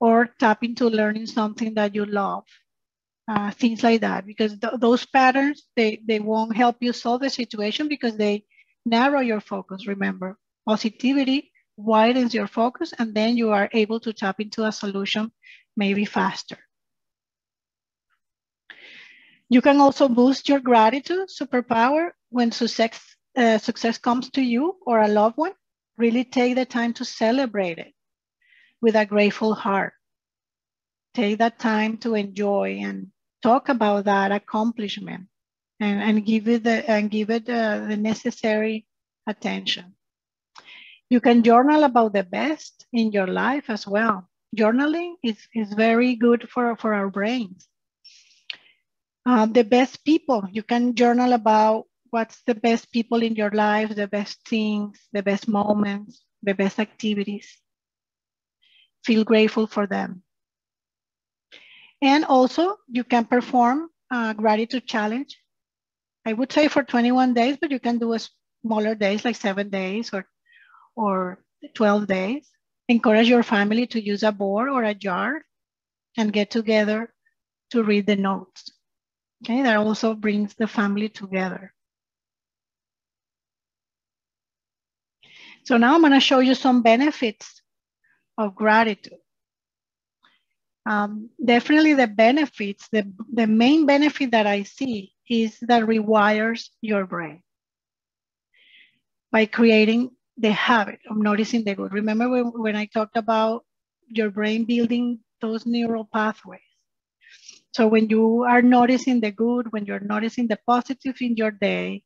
B: or tap into learning something that you love uh, things like that because th- those patterns they, they won't help you solve the situation because they narrow your focus. Remember positivity widens your focus and then you are able to tap into a solution maybe faster. You can also boost your gratitude superpower when success uh, success comes to you or a loved one. Really take the time to celebrate it with a grateful heart. Take that time to enjoy and talk about that accomplishment and, and give it the, and give it uh, the necessary attention. You can journal about the best in your life as well. Journaling is, is very good for, for our brains. Uh, the best people, you can journal about what's the best people in your life, the best things, the best moments, the best activities. Feel grateful for them. And also you can perform a gratitude challenge. I would say for 21 days, but you can do a smaller days like seven days or, or 12 days. Encourage your family to use a board or a jar and get together to read the notes. Okay, that also brings the family together. So now I'm gonna show you some benefits of gratitude um, definitely the benefits, the, the main benefit that I see is that rewires your brain by creating the habit of noticing the good. Remember when, when I talked about your brain building those neural pathways? So when you are noticing the good, when you're noticing the positive in your day,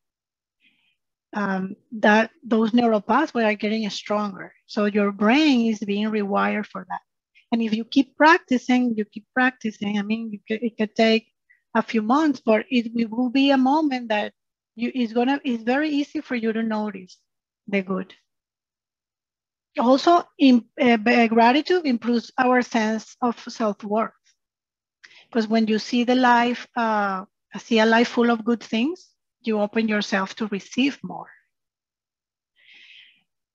B: um, that those neural pathways are getting stronger. So your brain is being rewired for that. And if you keep practicing, you keep practicing. I mean, could, it could take a few months, but it, it will be a moment that you it's gonna it's very easy for you to notice the good. Also, in, uh, gratitude improves our sense of self-worth. Because when you see the life, uh, see a life full of good things, you open yourself to receive more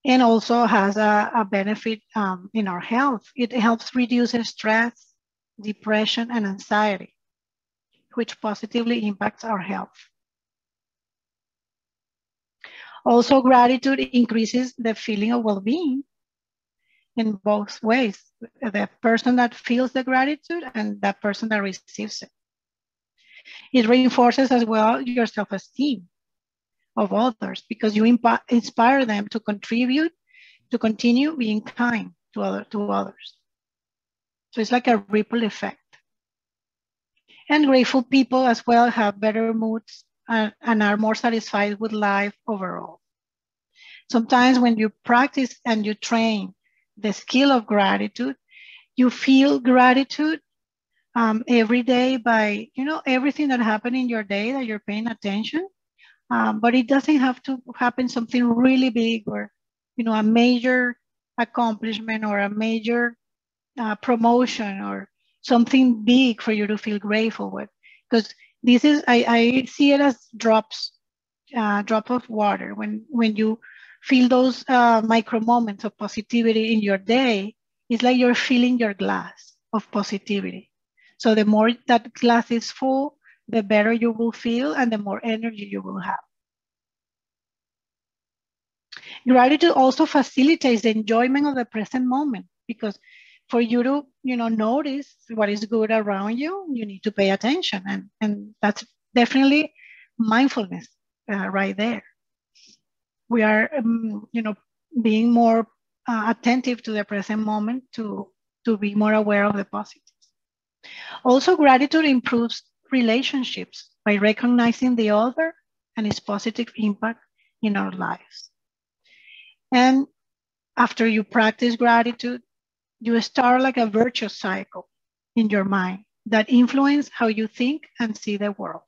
B: and also has a, a benefit um, in our health. It helps reduce stress, depression, and anxiety, which positively impacts our health. Also, gratitude increases the feeling of well-being in both ways. The person that feels the gratitude and the person that receives it. It reinforces as well your self-esteem of others because you inspire them to contribute, to continue being kind to, other, to others. So it's like a ripple effect. And grateful people as well have better moods and, and are more satisfied with life overall. Sometimes when you practice and you train the skill of gratitude, you feel gratitude um, every day by, you know, everything that happened in your day that you're paying attention um, but it doesn't have to happen something really big or, you know, a major accomplishment or a major uh, promotion or something big for you to feel grateful with. Because this is, I, I see it as drops, uh, drop of water. When, when you feel those uh, micro moments of positivity in your day, it's like you're filling your glass of positivity. So the more that glass is full, the better you will feel and the more energy you will have. Gratitude also facilitates the enjoyment of the present moment because for you to you know notice what is good around you, you need to pay attention, and and that's definitely mindfulness uh, right there. we are, um, you know, being more uh, attentive to the present moment to, to be more aware of the positives. Also, gratitude improves relationships by recognizing the other and its positive impact in our lives. And after you practice gratitude, you start like a virtuous cycle in your mind that influence how you think and see the world.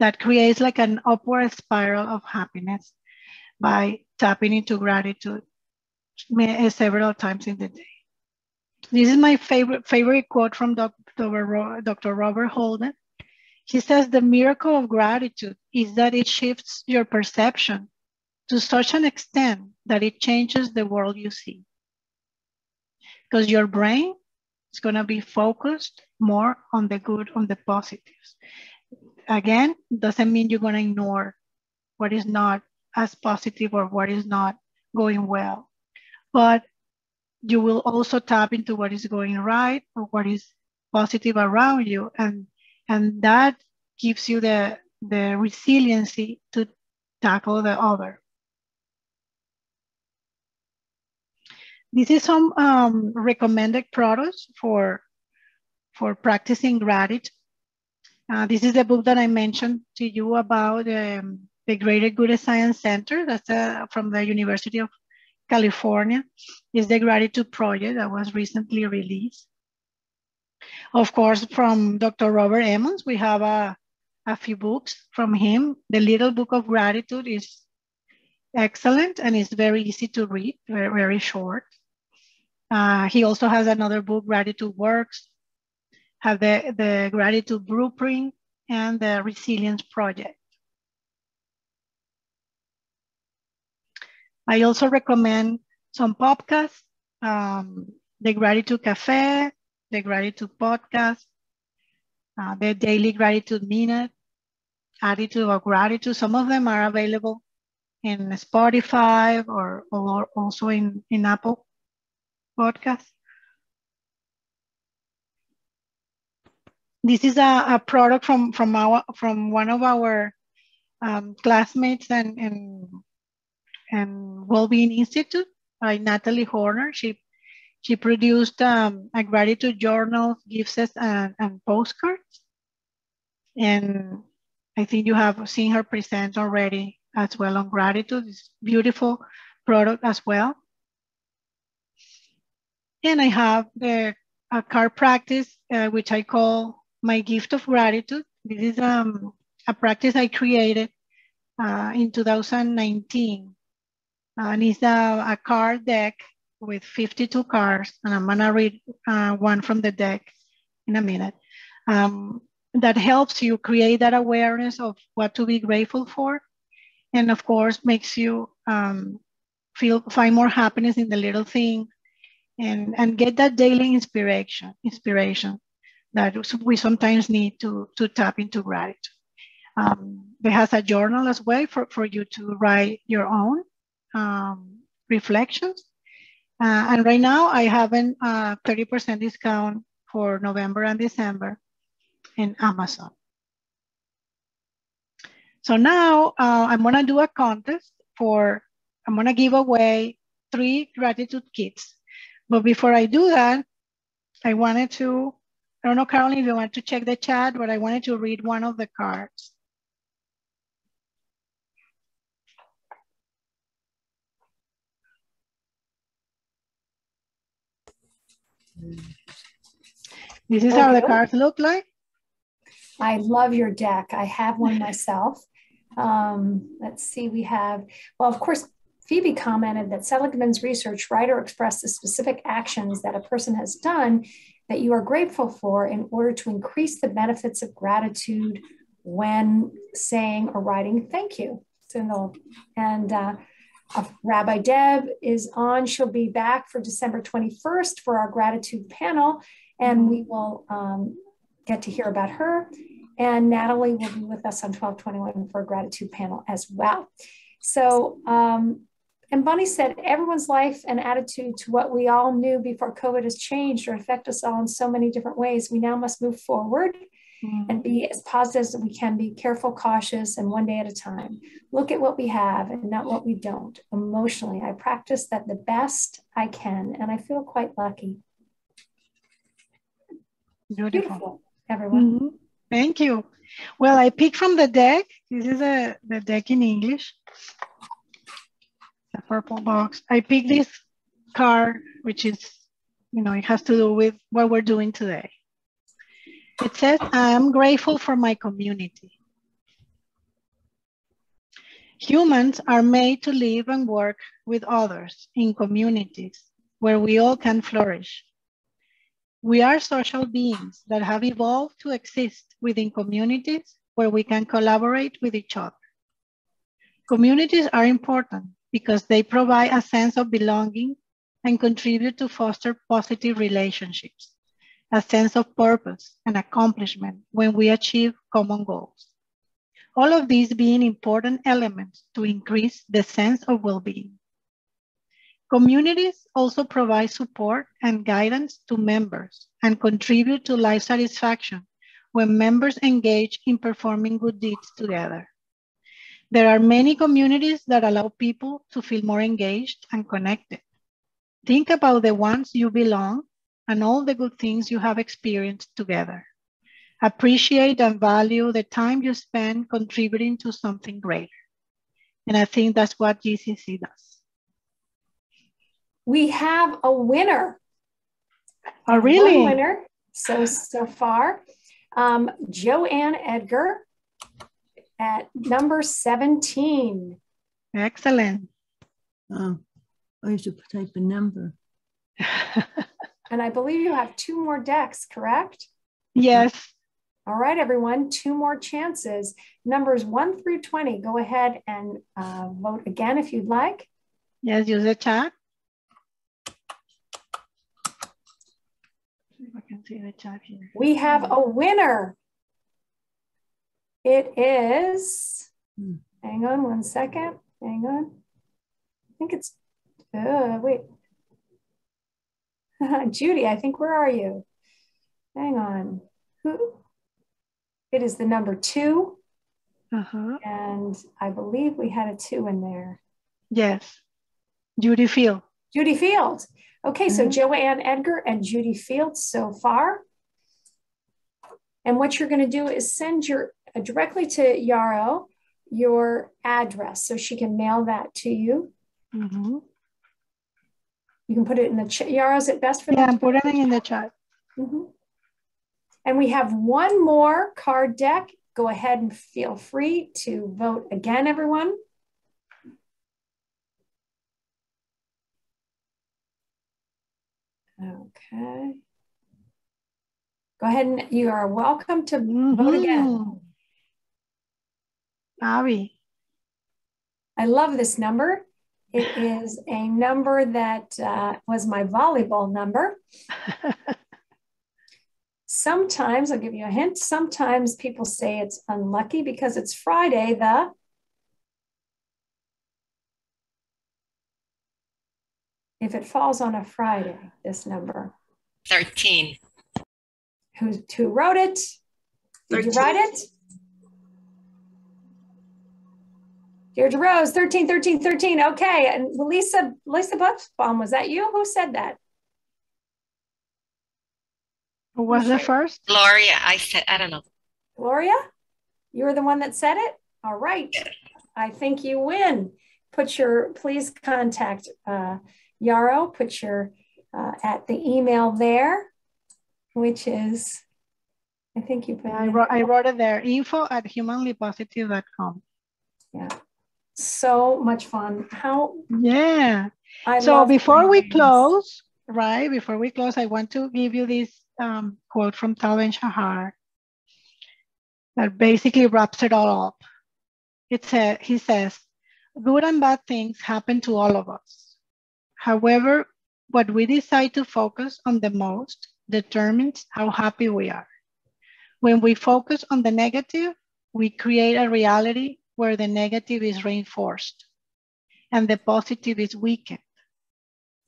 B: That creates like an upward spiral of happiness by tapping into gratitude eh, several times in the day. This is my favorite favorite quote from Dr. Dr. Robert Holden. He says the miracle of gratitude is that it shifts your perception to such an extent that it changes the world you see. Because your brain is going to be focused more on the good, on the positives. Again, doesn't mean you're going to ignore what is not as positive or what is not going well. But you will also tap into what is going right or what is positive around you. And, and that gives you the, the resiliency to tackle the other. This is some um, recommended products for, for practicing gratitude. Uh, this is the book that I mentioned to you about um, the Greater Good Science Center. That's uh, from the University of California. It's the Gratitude Project that was recently released. Of course, from Dr. Robert Emmons, we have a, a few books from him. The Little Book of Gratitude is excellent and it's very easy to read, very, very short. Uh, he also has another book, Gratitude Works, have the, the Gratitude Blueprint and the Resilience Project. I also recommend some podcasts, um, the Gratitude Cafe, the Gratitude Podcast, uh, the Daily Gratitude Minute, Attitude of Gratitude. Some of them are available in Spotify or, or also in, in Apple podcast. This is a, a product from from our from one of our um, classmates and and and Wholebeing Institute by Natalie Horner. She she produced um, a gratitude journal, gifts, and, and postcards. And I think you have seen her present already as well on gratitude. It's beautiful product as well. And I have the a card practice, uh, which I call my gift of gratitude. This is um, a practice I created uh, in 2019. Uh, and it's a, a card deck with 52 cards. And I'm gonna read uh, one from the deck in a minute. Um, that helps you create that awareness of what to be grateful for. And of course, makes you um, feel find more happiness in the little thing and, and get that daily inspiration, inspiration that we sometimes need to, to tap into gratitude. Um, it has a journal as well for, for you to write your own um, reflections. Uh, and right now I have a 30% discount for November and December in Amazon. So now uh, I'm gonna do a contest for, I'm gonna give away three gratitude kits but before I do that, I wanted to, I don't know, Caroline, if you want to check the chat, but I wanted to read one of the cards. This is okay. how the cards look like.
A: I love your deck. I have one myself. Um, let's see, we have, well, of course, Phoebe commented that Seligman's research writer expressed the specific actions that a person has done that you are grateful for in order to increase the benefits of gratitude when saying or writing thank you. And uh, Rabbi Deb is on. She'll be back for December 21st for our gratitude panel, and we will um, get to hear about her. And Natalie will be with us on 1221 for a gratitude panel as well. So um, and Bunny said, everyone's life and attitude to what we all knew before COVID has changed or affect us all in so many different ways. We now must move forward mm. and be as positive as we can be careful cautious and one day at a time. Look at what we have and not what we don't. Emotionally i practice that the best i can and i feel quite lucky.
B: Beautiful, beautiful
A: everyone. Mm-hmm.
B: thank you. Well i picked from the deck. This is a, the deck in english the purple box i picked this card which is you know it has to do with what we're doing today it says, I am grateful for my community. Humans are made to live and work with others in communities where we all can flourish. We are social beings that have evolved to exist within communities where we can collaborate with each other. Communities are important because they provide a sense of belonging and contribute to foster positive relationships a sense of purpose and accomplishment when we achieve common goals. All of these being important elements to increase the sense of well-being. Communities also provide support and guidance to members and contribute to life satisfaction when members engage in performing good deeds together. There are many communities that allow people to feel more engaged and connected. Think about the ones you belong and all the good things you have experienced together. Appreciate and value the time you spend contributing to something greater. And I think that's what GCC does.
A: We have a winner.
B: Oh, really?
A: One winner so, so far. Um, Joanne Edgar at number 17.
B: Excellent.
C: Oh, I used to type a number.
A: And I believe you have two more decks, correct?
B: Yes.
A: All right, everyone, two more chances. Numbers one through 20, go ahead and uh, vote again if you'd like.
B: Yes, use the chat. I can see the chat here.
A: We have a winner. It is, hmm. hang on one second, hang on. I think it's, uh, wait, Judy, I think, where are you? Hang on. Who? It is the number 2
B: uh-huh.
A: And I believe we had a two in there.
B: Yes. Judy Field.
A: Judy Field. Okay, mm-hmm. so Joanne Edgar and Judy Field so far. And what you're going to do is send your directly to Yaro your address so she can mail that to you.
B: Mm-hmm.
A: You can put it in the chat. Yaro, is it best for
B: Yeah, I'm putting it in the chat.
A: Mm -hmm. And we have one more card deck. Go ahead and feel free to vote again, everyone. Okay. Go ahead and you are welcome to mm -hmm. vote again.
B: Abby.
A: I love this number. It is a number that uh, was my volleyball number. sometimes, I'll give you a hint, sometimes people say it's unlucky because it's Friday, the if it falls on a Friday, this number.
D: 13.
A: Who, who wrote it? Did 13. you write it? Deirdre Rose, 13, 13, 13. Okay. And Lisa, Lisa Butzbaum, was that you? Who said that?
B: Who was it first?
D: Gloria. I said, I don't know.
A: Gloria? You were the one that said it? All right. I think you win. Put your, please contact uh, Yaro, put your, uh, at the email there, which is, I think you put
B: I wrote, I wrote it there, info at humanlypositive.com.
A: Yeah so much fun. How?
B: Yeah. I so before we close, right, before we close, I want to give you this um, quote from Tal Ben-Shahar that basically wraps it all up. It said, he says, good and bad things happen to all of us. However, what we decide to focus on the most determines how happy we are. When we focus on the negative, we create a reality where the negative is reinforced and the positive is weakened.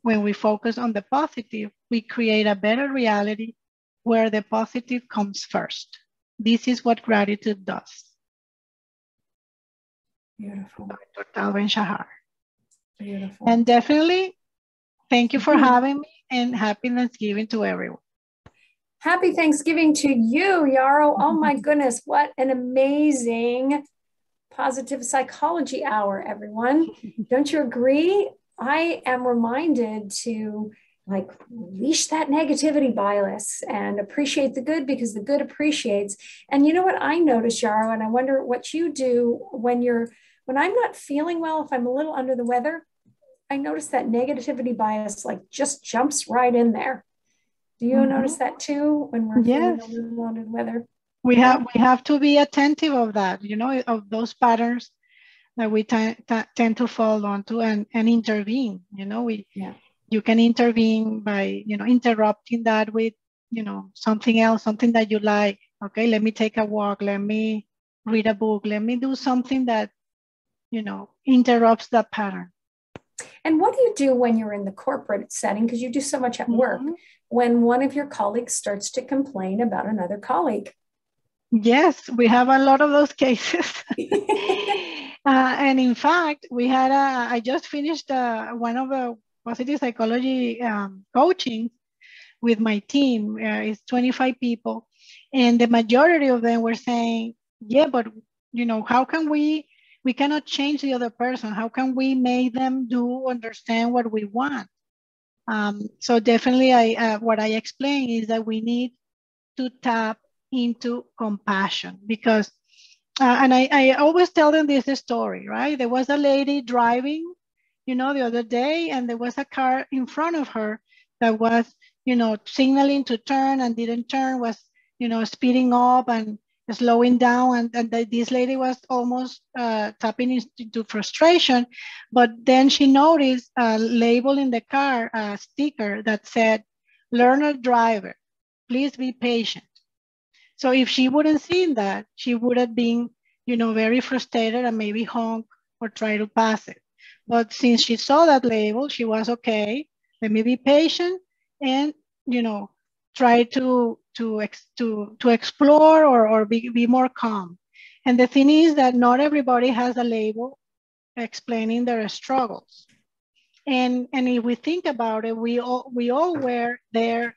B: When we focus on the positive, we create a better reality where the positive comes first. this is what gratitude does.
A: Beautiful.
B: Dr. Tal Ben Shahar.
A: Beautiful.
B: And definitely, thank you for
A: Mhm.
B: having me and happy Thanksgiving to everyone.
A: Happy Thanksgiving to you, Yaro. Oh my goodness, what an amazing positive psychology hour, everyone. Don't you agree? I am reminded to like leash that negativity bias and appreciate the good because the good appreciates. And you know what I notice, Yaro, and I wonder what you do when you're when I'm not feeling well, if I'm a little under the weather, I notice that negativity bias like just jumps right in there. Do you
B: Mhm.
A: notice that too when we're
B: Yes.
A: feeling a little under the weather?
B: We have we have to be attentive of that, you know, of those patterns that we tend to fall onto and, and intervene. You know, we
A: Yeah.
B: you can intervene by you know interrupting that with you know something else, something that you like. Okay, let me take a walk. Let me read a book. Let me do something that you know interrupts that pattern.
A: And what do you do when you're in the corporate setting? Because you do so much at work.
B: Mhm.
A: When one of your colleagues starts to complain about another colleague.
B: Yes, we have a lot of those cases. Uh, and in fact, we had a, I just finished uh, one of the positive psychology um, coaching with my team. Uh, it's 25 people. And the majority of them were saying, yeah, but you know, how can we, we cannot change the other person. How can we make them do, understand what we want? Um, so definitely I, uh, what I explain is that we need to tap into compassion because uh, and I, I always tell them this story, right? There was a lady driving, you know, the other day, and there was a car in front of her that was, you know, signaling to turn and didn't turn, was, you know, speeding up and slowing down. And, and the, this lady was almost uh, tapping into frustration. But then she noticed a label in the car, a sticker that said, learner driver, please be patient. So if she wouldn't seen that, she would have been, you know, very frustrated and maybe honk or try to pass it. But since she saw that label, she was okay. Let me be patient and, you know, try to to ex, to to explore or or be, be more calm. And the thing is that not everybody has a label explaining their struggles. And and if we think about it, we all we all were there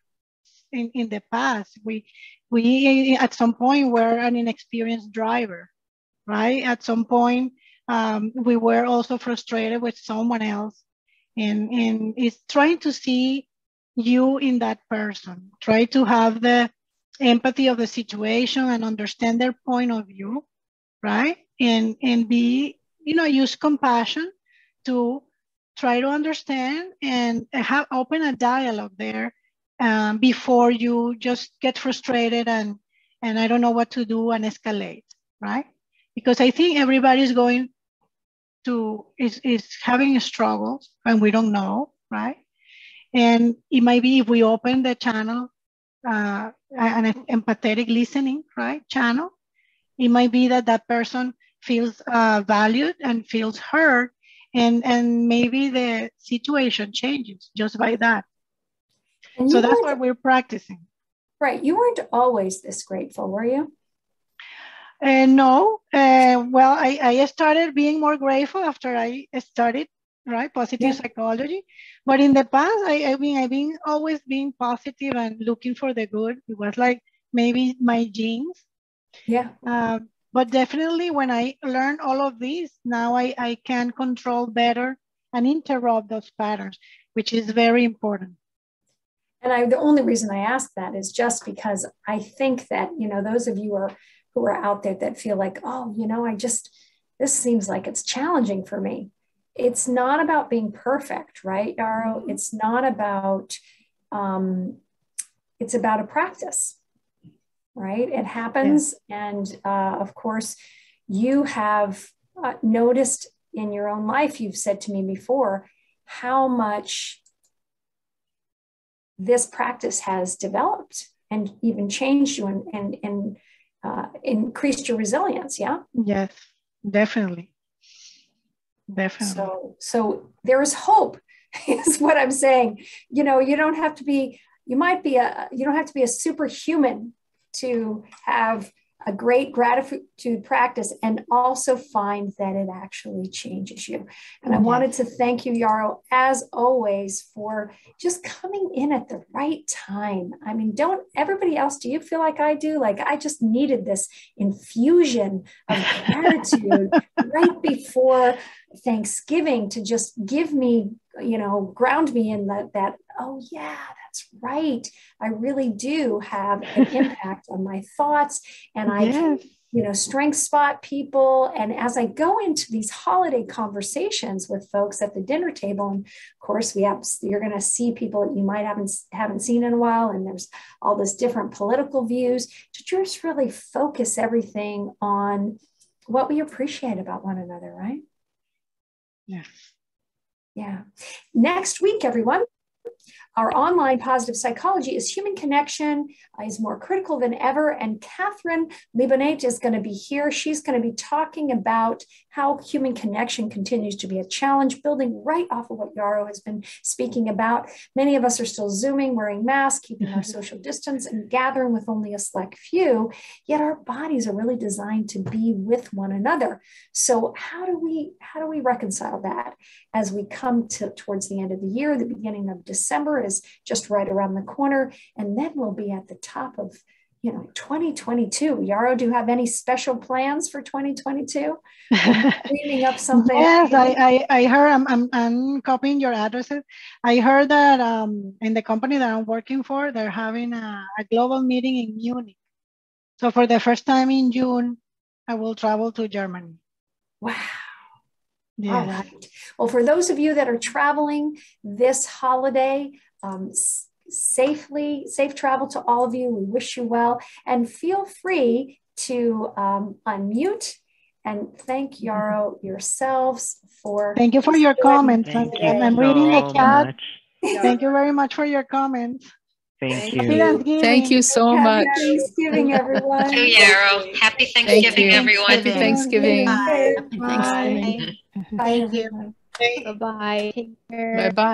B: in, in the past. We we at some point were an inexperienced driver, right? At some point, um, we were also frustrated with someone else, and and it's trying to see you in that person. Try to have the empathy of the situation and understand their point of view, right? And and be you know use compassion to try to understand and have open a dialogue there um, before you just get frustrated and and I don't know what to do and escalate, right? Because I think everybody's going to is is having struggles and we don't know, right? And it might be if we open the channel, uh, an empathetic listening, right? Channel, it might be that that person feels uh, valued and feels heard, and and maybe the situation changes just by that.
A: And
B: So that's what we're practicing.
A: right. You weren't always this grateful, were you?
B: Uh, no, uh, well, I, I started being more grateful after I studied, right, positive
A: Yeah.
B: psychology. But in the past, I, I mean, I've been always being positive and looking for the good. It was like maybe my genes.
A: Yeah.
B: Uh, but definitely when I learned all of these, now I, I can control better and interrupt those patterns, which is very important.
A: And I, the only reason I ask that is just because I think that, you know, those of you are, who are out there that feel like, oh, you know, I just, this seems like it's challenging for me. It's not about being perfect, right, Yaro? It's not about, um, it's about a practice, right? It happens. And uh, of course, you have uh, noticed in your own life, you've said to me before, how much this practice has developed and even changed you and, and, and uh, increased your resilience. Yeah.
B: Yes, definitely. Definitely.
A: So, so there is hope is what I'm saying. You know, you don't have to be, you might be a, you don't have to be a superhuman to have a great gratitude practice and also find that it actually changes you. And I wanted to thank you, Yaro, as always, for just coming in at the right time. I mean, don't everybody else, do you feel like I do? Like I just needed this infusion of gratitude right before Thanksgiving to just give me, you know, ground me in that, that, oh yeah, that's right. I really do have an impact on my thoughts and I can, you know, strength spot people. And as I go into these holiday conversations with folks at the dinner table, and of course we have you're going to see people that you might haven't haven't seen in a while, and there's all this different political views to just really focus everything on what we appreciate about one another, right?
B: Yeah.
A: Yeah. Next week, everyone, our online positive psychology is human connection uh, is more critical than ever. And Catherine Libanate is going to be here. She's going to be talking about how human connection continues to be a challenge, building right off of what Yaro has been speaking about. Many of us are still Zooming, wearing masks, keeping our social distance, and gathering with only a select few, yet our bodies are really designed to be with one another. So how do we how do we reconcile that as we come to towards the end of the year, the beginning of December is just right around the corner, and then we'll be at the top of you know 2022 yaro do you have any special plans for 2022 cleaning up something.
B: Yes I, I, I heard I'm, I'm, I'm copying your addresses. I heard that um, in the company that i'm working for they're having a, a global meeting in munich. So for the first time in june i will travel to germany.
A: Wow. Yes. all right. Well for those of you that are traveling this holiday um, safely, safe travel to all of you. We wish you well and feel free to um, unmute and thank Yaro yourselves for.
B: Thank you for your comments.
E: Thank
B: I'm, I'm reading the chat. Thank you very much for your comments.
E: Thank
B: you.
F: Thank you so
A: Happy
F: much.
A: Thanksgiving, everyone.
D: Thank you, Yaro. Happy Thanksgiving,
F: you.
D: everyone.
F: Happy Thanksgiving.
A: Bye.
C: Happy Thanksgiving.
A: Bye. everyone.
G: Bye-bye. Take care.
F: Bye bye.